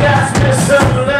got some love.